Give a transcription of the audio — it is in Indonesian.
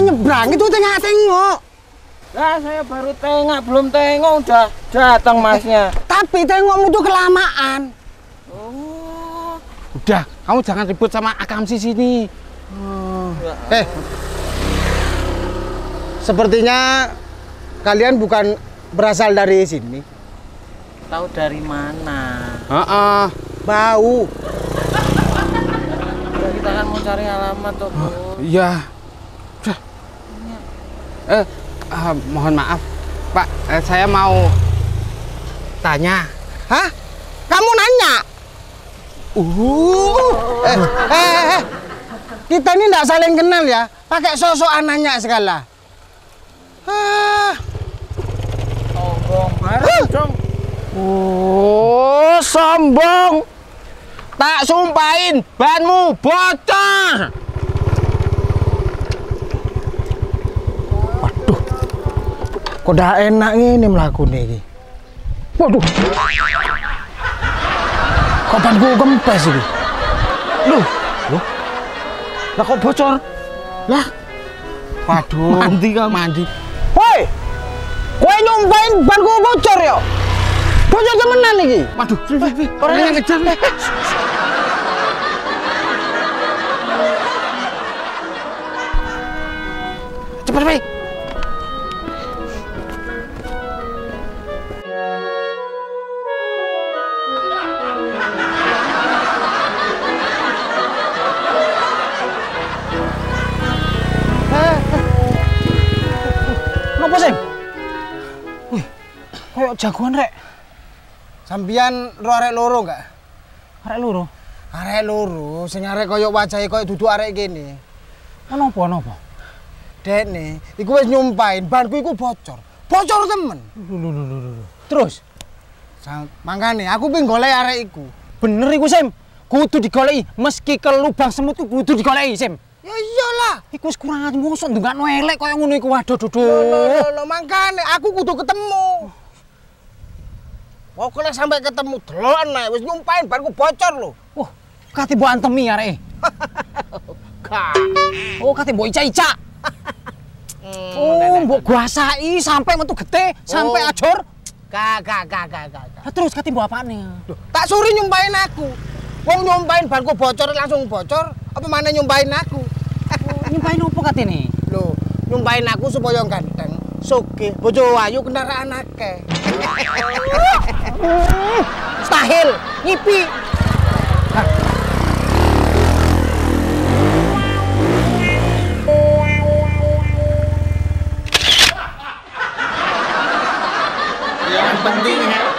nyebrang itu tengok-tengok. Lah saya baru tengok, belum tengok udah datang masnya. Tapi tengokmu tuh kelamaan. Oh. Udah, kamu jangan ribut sama Akam si sini. Eh. Sepertinya kalian bukan berasal dari sini. Tahu dari mana? Heeh. Bau. Ya, kita kan mau cari alamat tuh, Bu. Iya. Eh, ah, mohon maaf, Pak. Eh, saya mau tanya. Hah? Kamu nanya? Uh. Eh, eh, eh, eh. Kita ini nggak saling kenal ya. Pakai sosok nanya segala. Ah. Sombong. Oh, sombong. Tak sumpahin, banmu bocor. Kok dah enak ini melakukan ini. Waduh. Kok banku kempes ini? Loh, loh. Lah kok bocor? Lah. Waduh. Mandi kamu. Mandi. Woi. Kowe nyumpahin banku bocor ya? Bocor temenan iki. Waduh, orang yang ngejar nih. Cepat, Pi. Kayak jagoan rek. Sampian ro arek loro enggak? Arek loro. Arek loro, sing arek koyo wajahe koyo duduk arek kene. Ono apa ono apa? Dekne, iku wis nyumpahin banku iku bocor. Bocor temen. Lho lho lho lho. Terus mangkane aku pengen golek arek iku. bener iku Sim. Kudu digoleki meski ke lubang semut ku kudu digoleki Sim. Ya iyalah. Iku wis kurang aja mosok ndungakno elek kaya ngono iku waduh Lho, lho, duduh. lho, lho, mangkane aku kudu ketemu. Pokoknya sampai ketemu delokan ae wis nyumpahin banku bocor lho. Wah, kate mbok antemi areke. Gak. Oh, kate mbok ica-ica. Hmm, Oh, mbok guasai sampai metu gete, sampai Oh. ajur. Gak, gak, gak, gak, gak. gak. Lah terus kate mbok apane? Loh, tak suri nyumpahin aku. Wong nyumpahin banku bocor langsung bocor, apa mana nyumpahin aku? Nyumpahin opo kate nih? Loh, nyumpahin aku supaya ganteng, sugih, bojo ayu kendaraan akeh. Mustahil, ngipi. Yang penting.